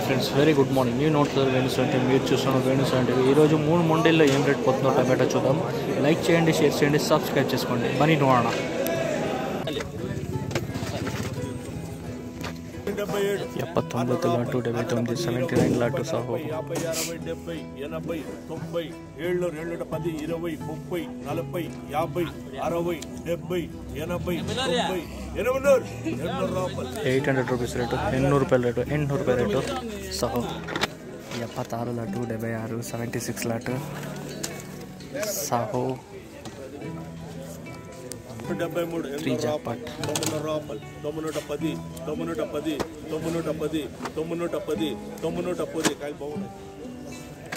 Friends very good morning new notes Venus అంటే మీరు చూస్తున్న వేణుస్ అంటే ఈరోజు మూడు మొండీల్లో ఏం రేట్ పోతుందో టమాటో చూద్దాం. లైక్ చేయండి షేర్ చేయండి సబ్స్క్రైబ్ చేసుకోండి. బనీ నోడణ ఎప్పటి తొమ్మిది లాటు డెబ్బై తొమ్మిది సెవెంటీ నైన్ లాటు సాహో. యాభై అరవై డెబ్బై ఎనభై తొంభై ఏళ్ళు రెండు పది ఇరవై ముప్పై నలభై యాభై అరవై డెబ్బై ఎనభై తొంభై ఎయిట్ హండ్రెడ్ రూపీస్ రేటు ఎన్నూరు రూపాయల రేటు ఎన్నూరు రూపాయల రేటు సహో. ఎప్పత్తారు లడ్డు డెబ్బై ఆరు సెవెంటీ సిక్స్ లాటు సహో. నూట డెబ్బై మూడు ఎనిమిది రాపల్ తొమ్మిది రాపల్ తొమ్మిది నూట పది తొమ్మిది నూట పది తొమ్మిది నూట పది తొమ్మిది నూట పది తొమ్మిది నూట పది. కాయలు బాగున్నాయి.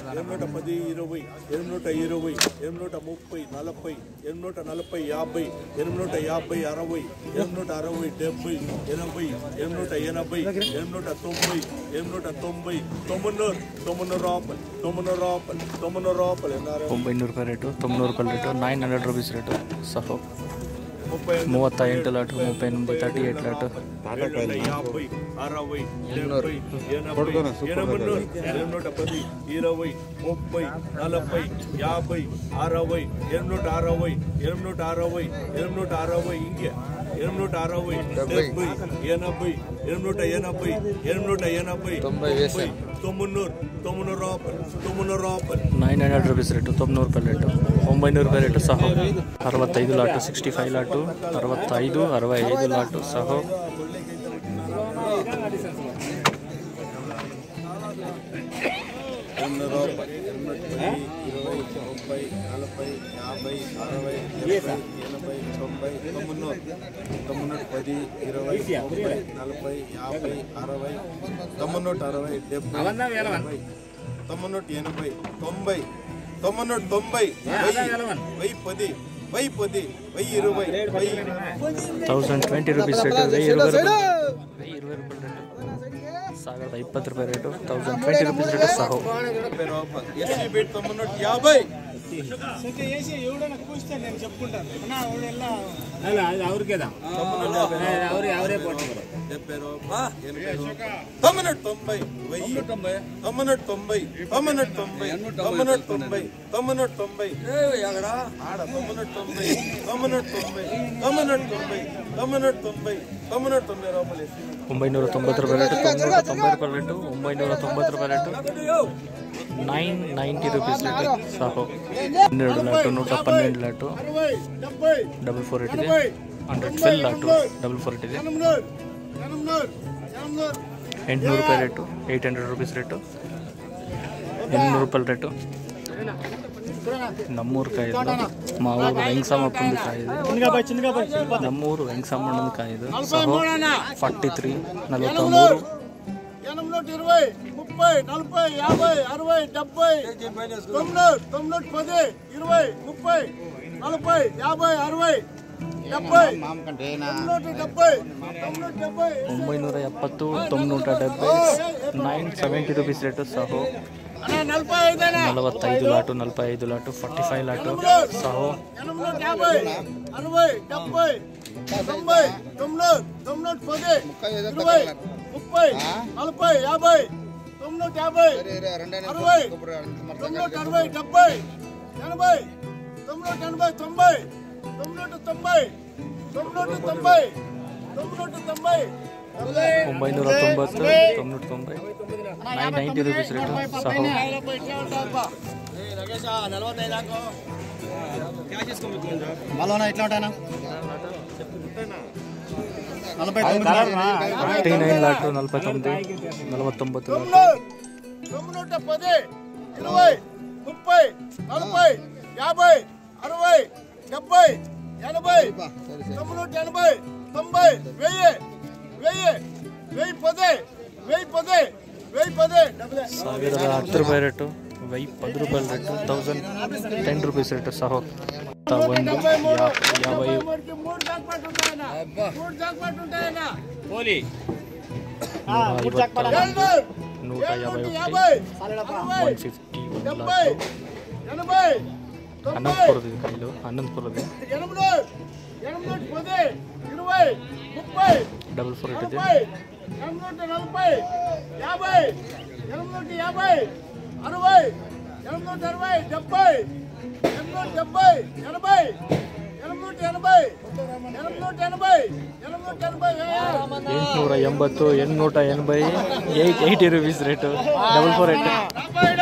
ఎనిమిది నూట పది ఇరవై ఎనిమిది నూట ఇరవై ఎనిమిది నూట ముప్పై నలభై ఎనిమిది నూట నలభై యాభై ఎనిమిది నూట యాభై అరవై ఎనిమిది నూట అరవై డెబ్బై ఎనభై ఎనిమిది నూట ఎనభై ఎనిమిది నూట తొంభై ఎనిమిది నూట తొంభై. తొమ్మిదిన్నూరు తొమ్మిదిన్నూరు రూపాయలు తొమ్మిదిన్నూరు రూపాయలు తొమ్మిదిన్నూరు రూపాయలు. తొంభై రూపాయల రేటు తొమ్మిది రూపాయల rate nine hundred rupees rate సహో. ಮೂವತ್ತ ಎಂಟು ಲಾಟ್ ಮುಪ್ಪ ತರ್ಟಿ ಏಟ್ ಲಾಟ್. ಇರವೈ ಮುಪ್ಪ ಅರವೈ ಎರಡು ನೂಟ ಅರವೈ ಎರಡು ನೂಟ ಅರವೈ ಎರಡು ನೂಟ ಅರವೈ ಹಿಂಗೆ ఎనిమిది నూట అరవై డెబ్బై ఎనభై ఎనిమిది నూట ఎనభై ఎనిమిది నూట ఎనభై తొంభై తొమ్మిది నూరు తొమ్మిది రూపాయలు తొమ్మిది రూపాయలు ನೈನ್ ಹಂಡ್ರೆಡ್ ರುಪೀಸ್ ರೇಟು ತೊಂಬನೂರು ರೂಪಾಯಿ ರೇಟು ಒಂಬೈನೂರು ರೂಪಾಯಿ ರೇಟು ಸಹೋ ಅರವತ್ತೈದು ಲಾಟು ಸಿಕ್ಸ್ಟಿ ಫೈವ್ ಲಾಟು ಅರವತ್ತೈದು ಅರವೈ ಐದು ಲಾಟು ಸಹೋ ఎనిమిది ముప్పై నలభై యాభై అరవై డెబ్బై ఎనభై తొంభై తొమ్మిది నూరు తొమ్మిది నూట పది ఇరవై ముప్పై నలభై యాభై అరవై తొమ్మిది నూట అరవై డెబ్బై ఎనభై తొమ్మిది నూట ఎనభై తొంభై తొమ్మిది నూట తొంభై వెయ్యి వెయ్యి పది వెయ్యి పది వెయ్యి ఇరవై వెయ్యి ತೌಸಂಡ್ ಟ್ವೆಂಟಿ ರುಪೀಸ್ ರೇಟು వెయ్యి ఇరవై రూపాయలు వెయ్యి ఇరవై రూపాయలు ರೇಟು ಸಾವಿರದ ಇಪ್ಪತ್ತು ರೂಪಾಯಿ rate thousand twenty rupees rate Saaho డెబ్బై రూపాయలు ఎస్సీ బీట్ తొమ్మిది నూట యాభై డెబ్బై రూపాయలు ఎనభై రూపాయలు తొమ్మిది నూట తొంభై వెయ్యి తొమ్మిది నూట తొంభై తొమ్మిది నూట తొంభై తొమ్మిది నూట తొంభై తొమ్మిది నూట తొంభై ఆడ తొమ్మిది నూట తొంభై తొమ్మిది నూట తొంభై తొమ్మిది నూట తొంభై తొమ్మిది నూట తొంభై తొమ్మిది నూట తొంభై రూపాయలు ఎస్సీ ಒಂಬೈನೂರ ತೊಂಬತ್ತು ರೂಪಾಯಿ ರೇಟು ತೊಂಬೈನೂರ ತೊಂಬೈ ರೂಪಾಯಿ ರೇಟು ಒಂಬೈನೂರ ತೊಂಬತ್ತು ರೂಪಾಯಿ rate nine ninety rupees rate Saaho ಹನ್ನೆರಡು ಲಾಟು ನೂಟ ಪನ್ನೆರಡು ಲಾಟು ಡಬಲ್ ಫೋರ್ ಏಟ್ ಇದೆ hundred fill lot double four eight ಇದೆ ಎಂಟುನೂರು ರೂಪಾಯಿ rate eight hundred rupees rate. ಎಂಟುನೂರು ರೂಪಾಯಿ ರೇಟು. ನಮ್ಮೂರು ಕಾಯಿ ಮಾವೂರು ವೆಂಕಸಮ್ಮಪ್ಪನ ಕಾಯಿ ಇದೆ ನಮ್ಮೂರು ವೆಂಕಸಮ್ಮಣ್ಣನ ಕಾಯಿ ಇದೆ ಸಹೋ ಫಾರ್ಟಿ ತ್ರೀ ನಲವತ್ತ ಮೂರು ఎనిమిది ఇరవై ముప్పై నలభై యాభై ತೊಂಬತ್ತು ಪದೇ తొమ్మిది తొమ్మిది పది ఇరవై ಅರವೈ. ಒಂಬೈನೂರ ಎಪ್ಪತ್ತು ತೊಂಬನೂರ ಡಬ್ಬೆ ನೈನ್ ಸೆವೆಂಟಿ ರುಪೀಸ್ ರೇಟು ಸಹೋ. ನಲವತ್ತೈದು ಲಾಟು ನಲ್ವತ್ತೈದು ಲಾಟು ಫಾರ್ಟಿ ಫೈವ್ ಲಾಟು ಸಹೋ. ముప్పై నలభై యాభై ಒಂಬೈನೂರ తొంభై తొమ్మిది తొంభై ನೈನ್ ನೈಂಟಿ ರುಪೀಸ್ ರೇಟ್ ಸಹ ఎట్లా ఉంటానా నలభై నైన్ లాట్ నలభై తొమ్మిది నలభై తొంభై తొమ్మిది పది ఇరవై ముప్పై నలభై యాభై అరవై డెబ్బై ఎనభై తొమ్మిది ఎనభై తొంభై వెయ్యి వెయ్యి వెయ్యి పది వెయ్యి పది వెయ్యి పది ಸಾವಿರದ ಹತ್ತು ರೂಪಾಯಿ ರೇಟು వెయ్యి పది రూపాయల rate thousand ten rupees rate సహో ಒಂದು యా- యాభై మూడుకి మూడు జాక్పాట్ ఉంటాయన్నా அண்ணன் போடுறதுக்கு கையில் அண்ணன் போடுறது డబుల్ ఫోర్ ఎయిట్ ఎనిమిది నలభై యాభై ఎనిమిది యాభై అరవై ఎనిమిది అరవై డెబ్బై ఎనిమిది డెబ్బై ఎనభై ఎనిమిది ఎనభై ఎనిమిది ఎనభై ఎనిమిది ఎనభై ఎంట్నూర ఎంబత్తు ఎన్నూట ఎనభై eight eighty rupees rate double four eight